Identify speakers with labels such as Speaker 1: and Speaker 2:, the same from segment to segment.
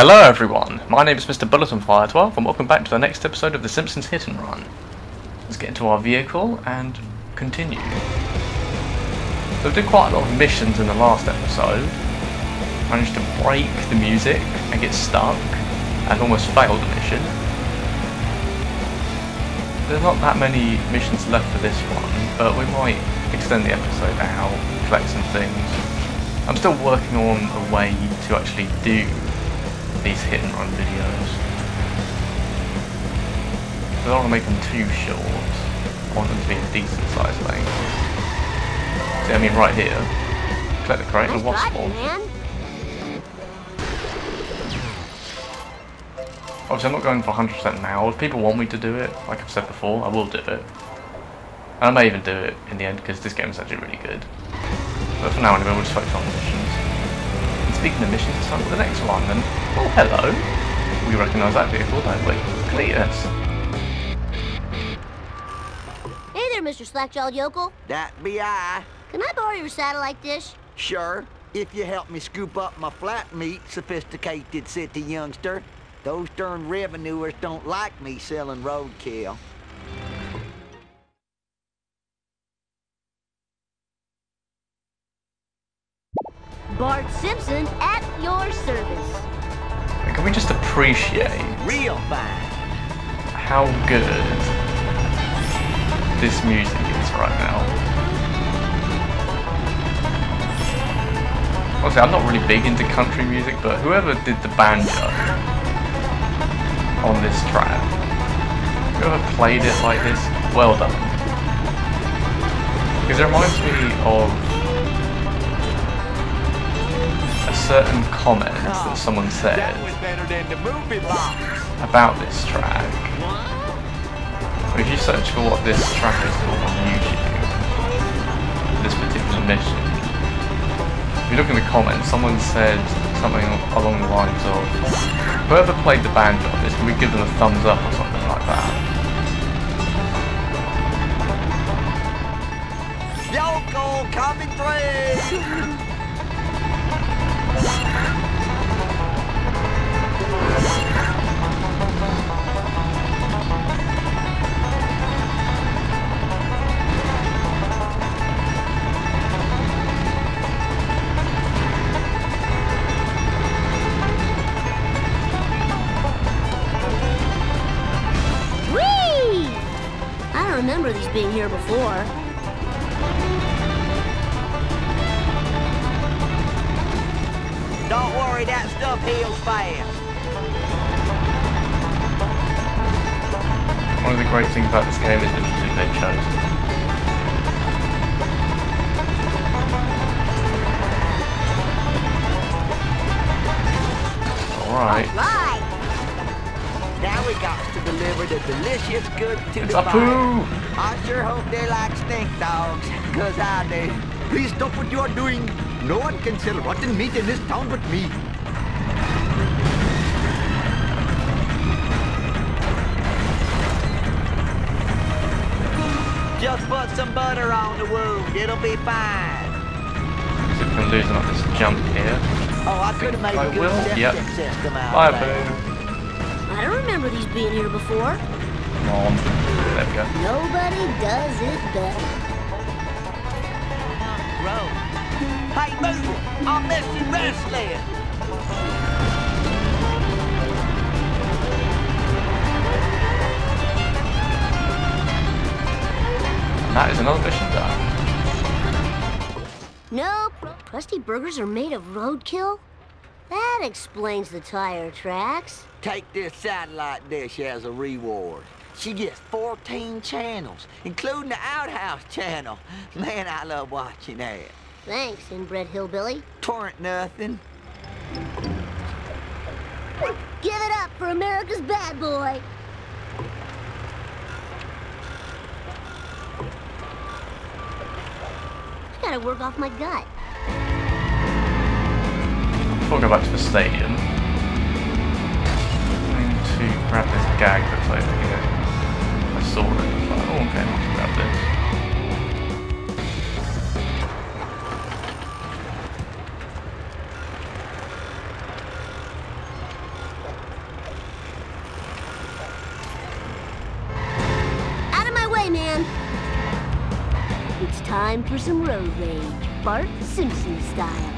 Speaker 1: Hello everyone, my name is Mr. Bulletonfire12 and welcome back to the next episode of The Simpsons Hit and Run. Let's get into our vehicle and continue. So we did quite a lot of missions in the last episode. Managed to break the music and get stuck and almost failed a mission. There's not that many missions left for this one, but we might extend the episode out, collect some things. I'm still working on a way to actually do these hit and run videos. I don't want to make them too short. I want them to be a decent sized length. See, I mean right here. Collect the crate and spawn.
Speaker 2: man.
Speaker 1: Obviously I'm not going for 100% now. If people want me to do it, like I've said before, I will do it. And I may even do it in the end because this game is actually really good. But for now anyway, we'll just focus on the missions. And speaking of missions, it's time for the next one then. Oh, hello. We recognise that vehicle, don't we? Cletus.
Speaker 2: Hey there, Mr. Slackjawed Yokel.
Speaker 3: That be I.
Speaker 2: Can I borrow your satellite dish?
Speaker 3: Sure. If you help me scoop up my flat meat, sophisticated city youngster. Those darn revenuers don't like me selling roadkill.
Speaker 2: Bart Simpson at your service.
Speaker 1: Can we just appreciate
Speaker 3: Real fine.
Speaker 1: how good this music is right now? Obviously, I'm not really big into country music, but whoever did the banjo on this track, whoever played it like this, well done. Because it reminds me of certain comments that oh. someone said
Speaker 3: was better than the movie box.
Speaker 1: about this track. If you search for what this track is called on YouTube, this particular mission, if you look in the comments, someone said something along the lines of, whoever played the banjo on this, can we give them a thumbs up or something like that?
Speaker 3: Yoko coming
Speaker 2: remember these being here before.
Speaker 3: Don't worry, that stuff heals fast.
Speaker 1: One of the great things about this game is the music they've chosen. Alright.
Speaker 2: Right.
Speaker 3: Now we got to deliver the delicious goods to
Speaker 1: It's
Speaker 3: the buyer. I sure hope they like stink dogs, cause I do. Please stop what you are doing. No one can sell rotten meat in this town but me. Just put some butter on the wound. It'll be fine.
Speaker 1: So we can loosen up this jump here.
Speaker 3: Oh, I could have made
Speaker 1: I
Speaker 3: a good
Speaker 1: will,
Speaker 3: septic
Speaker 1: yep.
Speaker 3: system out
Speaker 1: Bye,
Speaker 3: of that.
Speaker 1: Boo.
Speaker 2: I don't remember these being here before.
Speaker 1: Come on. There we go.
Speaker 2: Nobody does it better.
Speaker 3: Move! I'm missing wrestling.
Speaker 1: And that is another mission done.
Speaker 2: Nope. Crusty burgers are made of roadkill? That explains the tire tracks.
Speaker 3: Take this satellite dish as a reward. She gets 14 channels, including the outhouse channel. Man, I love watching that.
Speaker 2: Thanks, inbred hillbilly.
Speaker 3: Torrent nothing.
Speaker 2: Give it up for America's bad boy. I gotta work off my gut.
Speaker 1: Before I go back to the stadium, I'm going to grab this gag that's over here. I saw it. I was like, oh, okay,
Speaker 2: for some road rage, Bart Simpson style.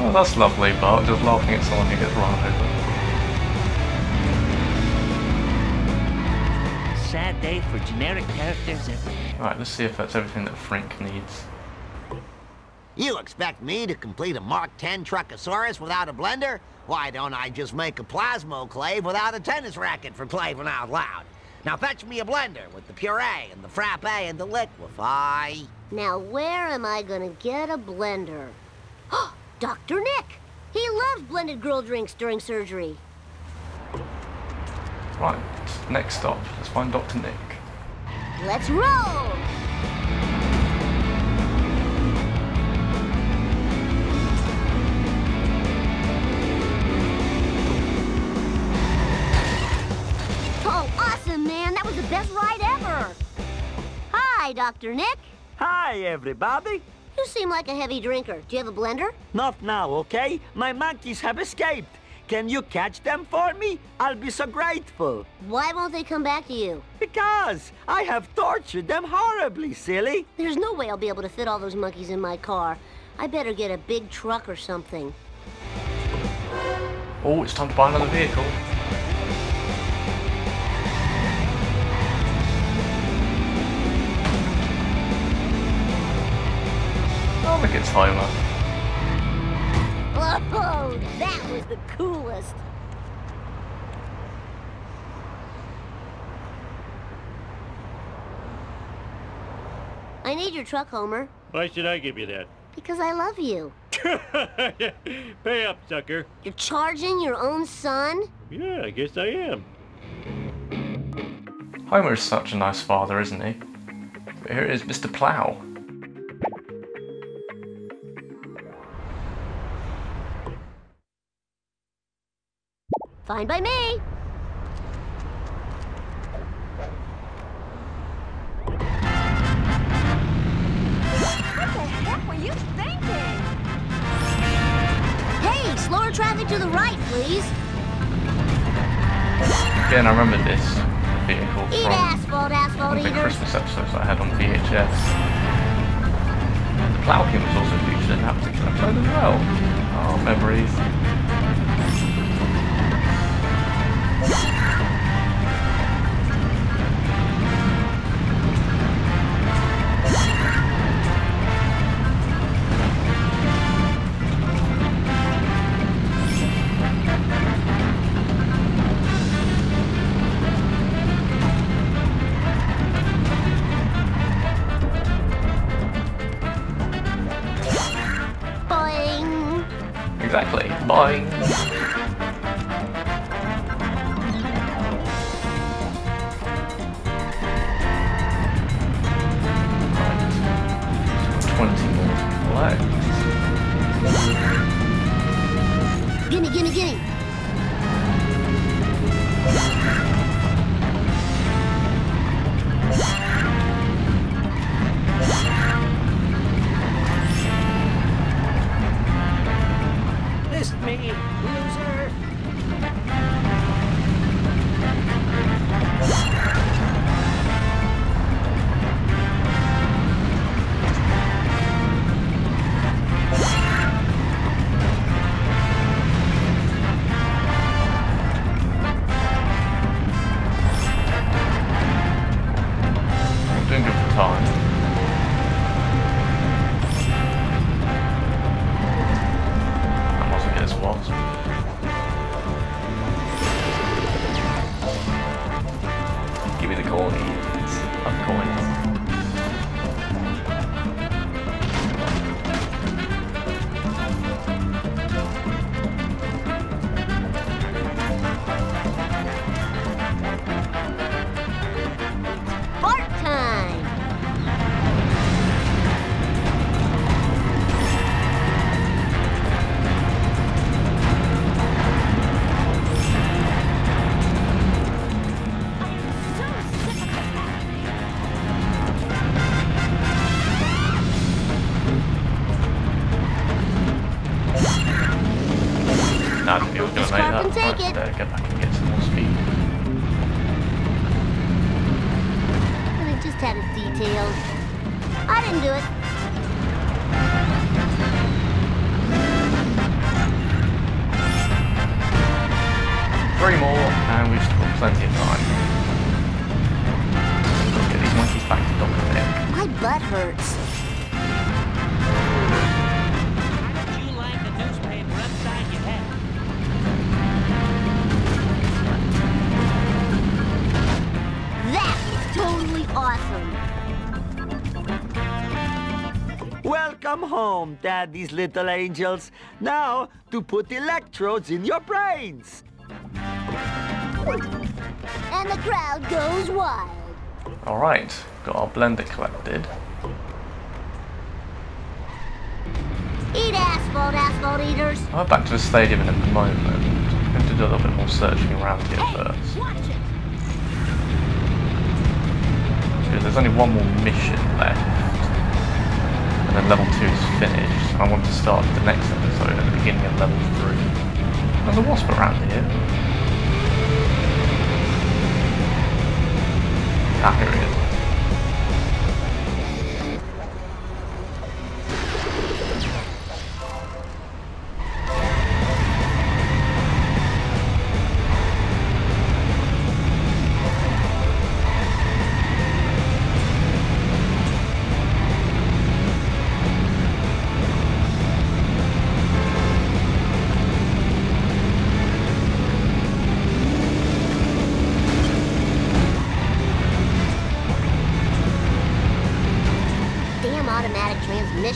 Speaker 1: Oh, that's lovely, Bart, just laughing at someone who gets run over.
Speaker 4: Sad day for generic characters everywhere.
Speaker 1: Right, let's see if that's everything that Frink needs.
Speaker 5: You expect me to complete a Mark 10 Truckosaurus without a blender? Why don't I just make a Plasmoclave without a tennis racket for playing out loud? Now fetch me a blender with the puree and the frappe and the liquefy.
Speaker 2: Now, where am I gonna get a blender? Oh, Dr. Nick! He loves blended girl drinks during surgery.
Speaker 1: Right, next stop, let's find Dr. Nick.
Speaker 2: Let's roll! Best ride ever! Hi, Dr. Nick.
Speaker 3: Hi, everybody.
Speaker 2: You seem like a heavy drinker. Do you have a blender?
Speaker 3: Not now, okay? My monkeys have escaped. Can you catch them for me? I'll be so grateful.
Speaker 2: Why won't they come back to you?
Speaker 3: Because I have tortured them horribly, silly.
Speaker 2: There's no way I'll be able to fit all those monkeys in my car. I better get a big truck or something.
Speaker 1: Oh, it's time to buy another vehicle. Oh, look, it's Homer.
Speaker 2: Oh, that was the coolest. I need your truck, Homer,
Speaker 6: Why should I give you that?
Speaker 2: because I love you.
Speaker 6: Pay up, sucker.
Speaker 2: You're charging your own son?
Speaker 6: Yeah, I guess I am.
Speaker 1: Homer is such a nice father, isn't he? But here is Mr. Plow.
Speaker 2: Fine by me.
Speaker 7: What the heck were you thinking?
Speaker 2: Hey, slower traffic to the right, please.
Speaker 1: Again, I remember this vehicle
Speaker 2: Eat
Speaker 1: from
Speaker 2: asphalt, asphalt
Speaker 1: one of the
Speaker 2: eaters.
Speaker 1: Christmas episodes I had on VHS. The Plow King was also featured in that particular episode as well. Oh, memories.
Speaker 2: Boing. Gimme, gimme, gimme.
Speaker 1: And
Speaker 2: I just detailed. I didn't do it.
Speaker 1: Three more, and we've still got plenty of time. Let's get these monkeys back to Dr.
Speaker 2: My butt hurts. Awesome.
Speaker 3: Welcome home, Daddy's little angels. Now, to put electrodes in your brains.
Speaker 2: And the crowd goes wild.
Speaker 1: Alright, got our blender collected.
Speaker 2: Eat asphalt, asphalt eaters.
Speaker 1: I'm back to the stadium in a moment. I'm going to do a little bit more searching around here first. Because there's only one more mission left. And then level 2 is finished. I want to start the next episode at the beginning of level 3. There's a wasp around here. Ah, here it is.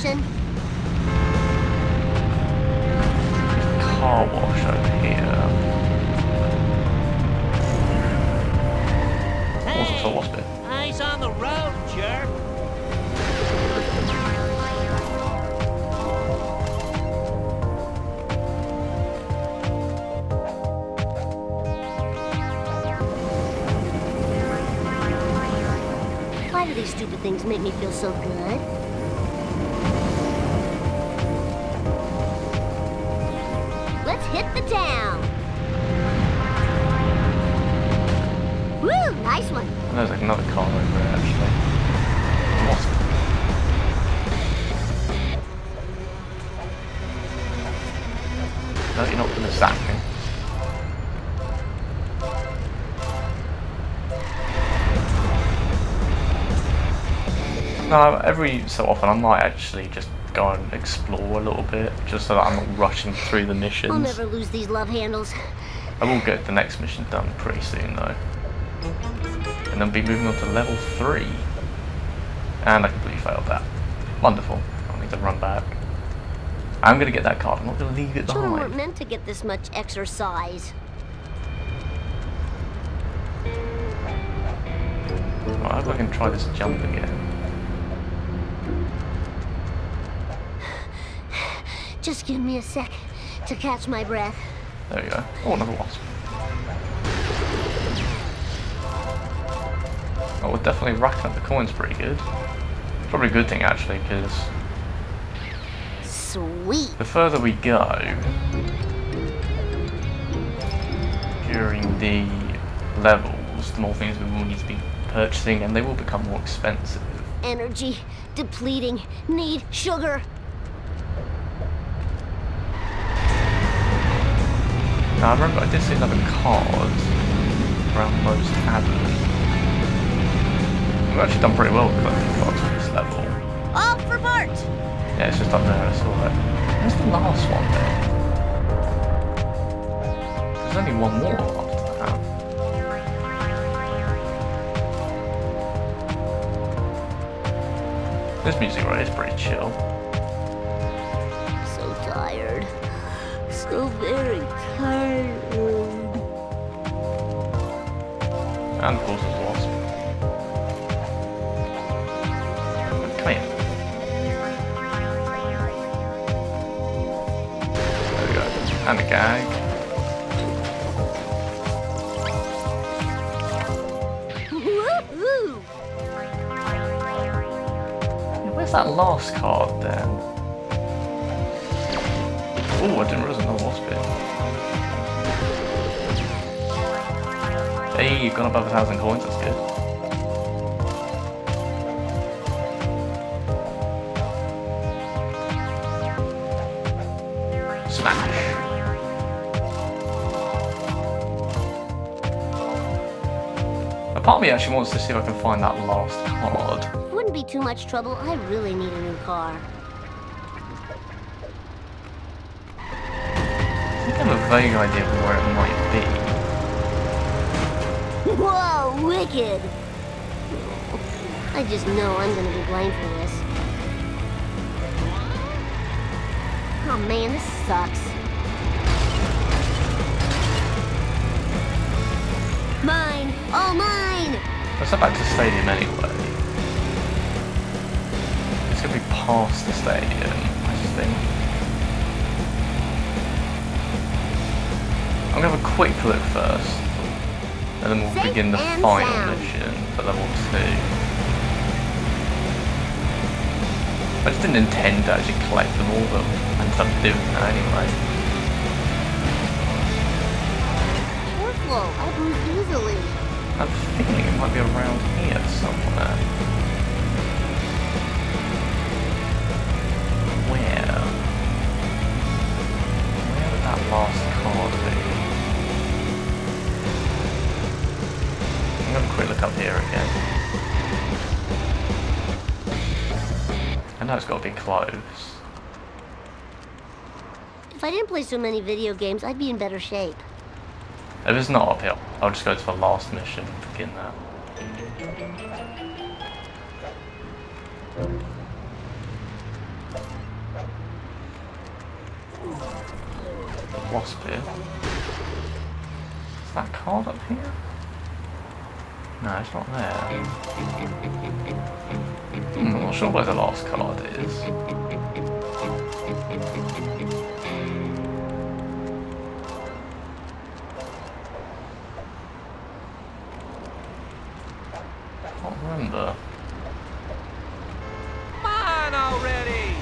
Speaker 2: Transmission.
Speaker 1: Car wash over here. Also, so wasp it.
Speaker 4: Eyes on the road, jerk.
Speaker 2: Why do these stupid things make me feel so good? Town. Woo, nice one.
Speaker 1: And there's like another car over there actually. No, you're not going to zap me. No, every so often I might actually just go and explore a little bit, just so that I'm not rushing through the missions.
Speaker 2: I'll never lose these love handles.
Speaker 1: I will get the next mission done pretty soon though. And then be moving on to level 3. And I completely failed that. Wonderful. I need to run back. I'm going to get that card. I'm not going to leave it
Speaker 2: Children weren't meant to get this much exercise.
Speaker 1: Right, I hope I can try this jump again.
Speaker 2: Just give me a sec to catch my breath.
Speaker 1: There we go. Oh, another wasp. Oh, we're definitely racking up the coins pretty good. Probably a good thing actually, because
Speaker 2: Sweet.
Speaker 1: the further we go during the levels, the more things we will need to be purchasing, and they will become more expensive.
Speaker 2: Energy depleting. Need sugar.
Speaker 1: Now, I remember I did see another card around Moe's Tavern. We've actually done pretty well with collecting cards for this level.
Speaker 2: All for Bart.
Speaker 1: Yeah, it's just up there, I saw it. Where's the last one then? There's only one more after that. This music right is pretty chill.
Speaker 2: So tired. So very tired.
Speaker 1: And of course there's Wasp. Come here. There we go. And a gag. Where's that last card then? Oh, I didn't realize another wasp here. Hey, you've gone above a thousand coins, that's good. Smash. A part of me actually wants to see if I can find that last card.
Speaker 2: Wouldn't be too much trouble. I really need a new car.
Speaker 1: I think I have a vague idea of where it might be.
Speaker 2: Whoa, wicked! I just know I'm gonna be blamed for this. Oh man, this sucks. Mine! All mine!
Speaker 1: Let's head back to the stadium anyway. It's gonna be past the stadium, I just think. I'm gonna have a quick look first. And then we'll begin the final mission for level 2. I just didn't intend to actually collect them all, but I ended up doing that anyway.
Speaker 2: Careful, I bruise easily.
Speaker 1: I have a feeling it might be around here somewhere. Where? Where would that last card be? It's got to be close.
Speaker 2: If I didn't play so many video games, I'd be in better shape.
Speaker 1: If it's not uphill, I'll just go to the last mission and begin that. Wasp here. Is that card up here? No, it's not there. I'm not sure where the last card is. can't remember.
Speaker 4: Come on already!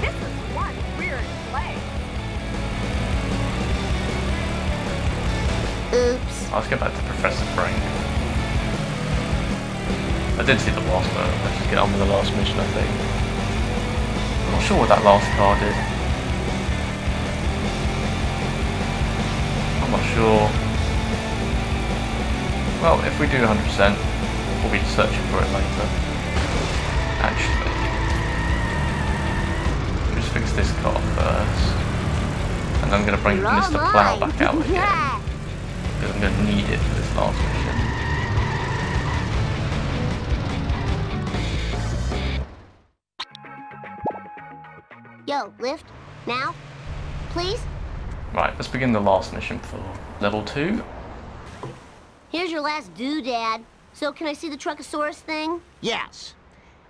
Speaker 7: This is one weird place.
Speaker 2: Oops.
Speaker 1: Let's get back Professor Frink. I did see the last one. Let's just get on with the last mission, I think. I'm not sure what that last card is. I'm not sure. Well, if we do 100%, we'll be searching for it later. Actually, just fix this car first. And I'm going to bring Mr. Plow back out again. Because I'm going to need it for this last mission.
Speaker 2: Yo, lift. Now? Please?
Speaker 1: Right, let's begin the last mission for level 2.
Speaker 2: Here's your last doodad. So can I see the Truckosaurus thing?
Speaker 5: Yes.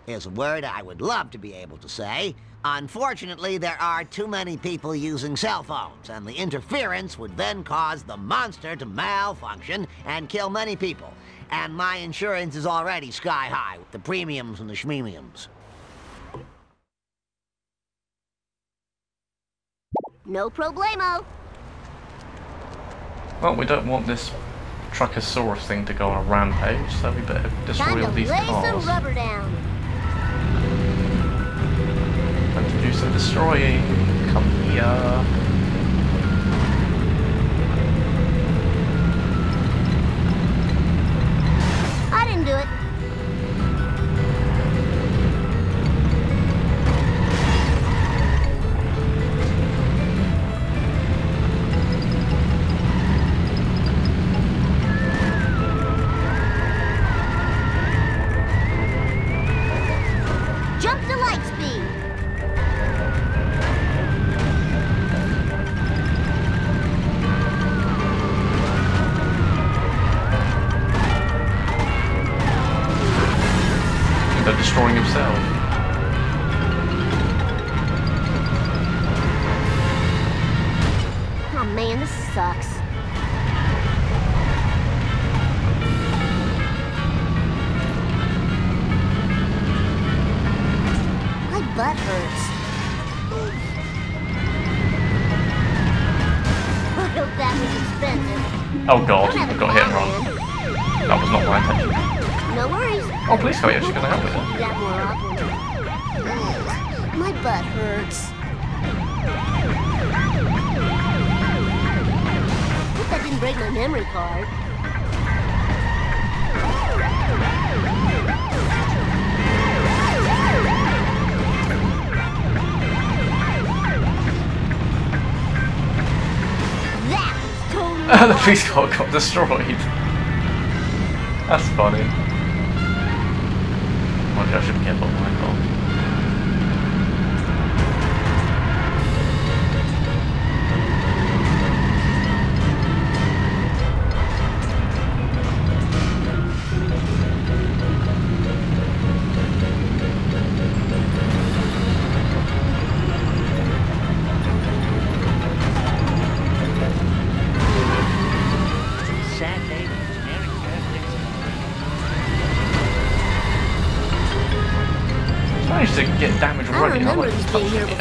Speaker 5: Here's a word I would love to be able to say. Unfortunately, there are too many people using cell phones, and the interference would then cause the monster to malfunction and kill many people. And my insurance is already sky high with the premiums and the schmemiums.
Speaker 2: No problemo.
Speaker 1: Well, we don't want this Truckosaurus thing to go on a rampage, so we better destroy
Speaker 2: Time
Speaker 1: all these
Speaker 2: lay some
Speaker 1: cars. Some destroying. Come here.
Speaker 2: Uh, I didn't do it. Oh
Speaker 1: god, I got hit run. That was not my intention.
Speaker 2: No worries.
Speaker 1: Oh, police car, you're actually going to help with it.
Speaker 2: that more often. My butt hurts. Hope that didn't break my memory card.
Speaker 1: the police car got destroyed. That's funny. Well, I should be careful my car.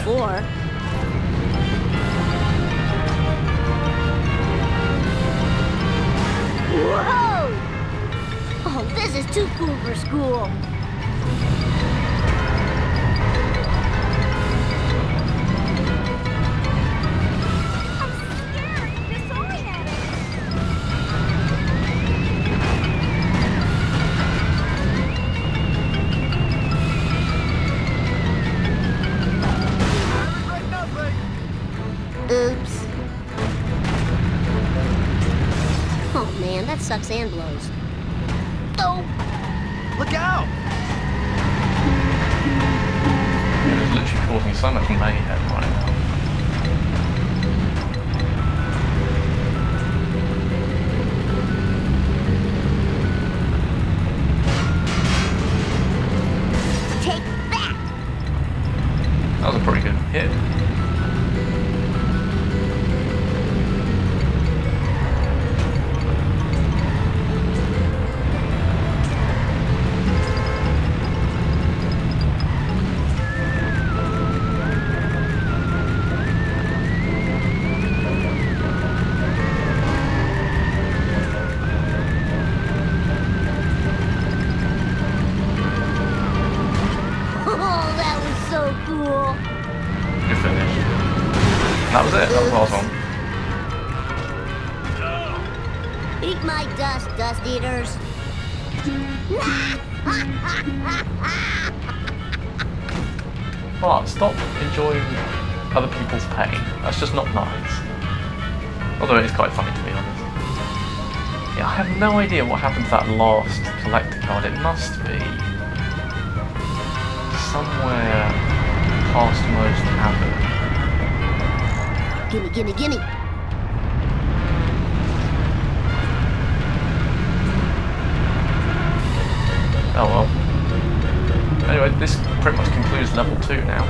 Speaker 2: Before. Whoa! Oh, this is too cool for school.
Speaker 1: But stop enjoying other people's pain. That's just not nice. Although it is quite funny to be honest. Yeah, I have no idea what happened to that last collector card. It must be somewhere past most havoc.
Speaker 2: gimme, gimme, gimme.
Speaker 1: Oh well. Anyway, this pretty much concludes level two now.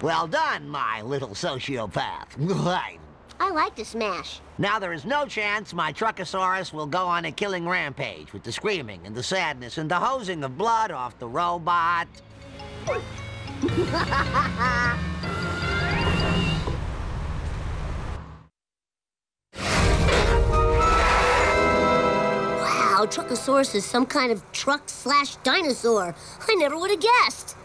Speaker 5: Well done, my little sociopath. Right.
Speaker 2: I like to smash.
Speaker 5: Now there is no chance my Truckosaurus will go on a killing rampage with the screaming and the sadness and the hosing of blood off the robot.
Speaker 2: Wow, Truckosaurus is some kind of truck slash dinosaur. I never would have guessed.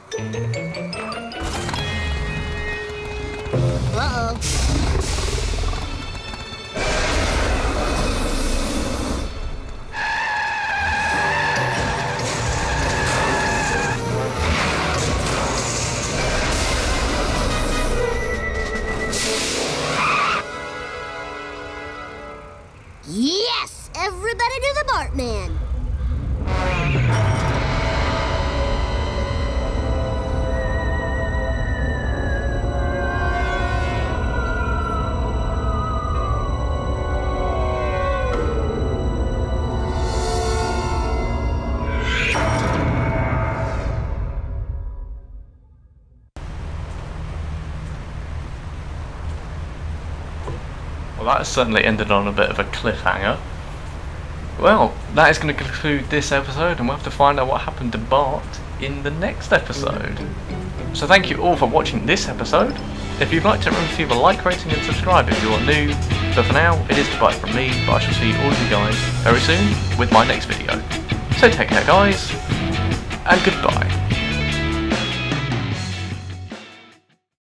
Speaker 2: Everybody the Bartman!
Speaker 1: Well, that certainly ended on a bit of a cliffhanger. Well, that is going to conclude this episode, and we'll have to find out what happened to Bart in the next episode. So thank you all for watching this episode. If you'd like to remember to leave a like rating and subscribe if you're new. But for now, it is goodbye from me, but I shall see all of you guys very soon with my next video. So take care guys, and goodbye.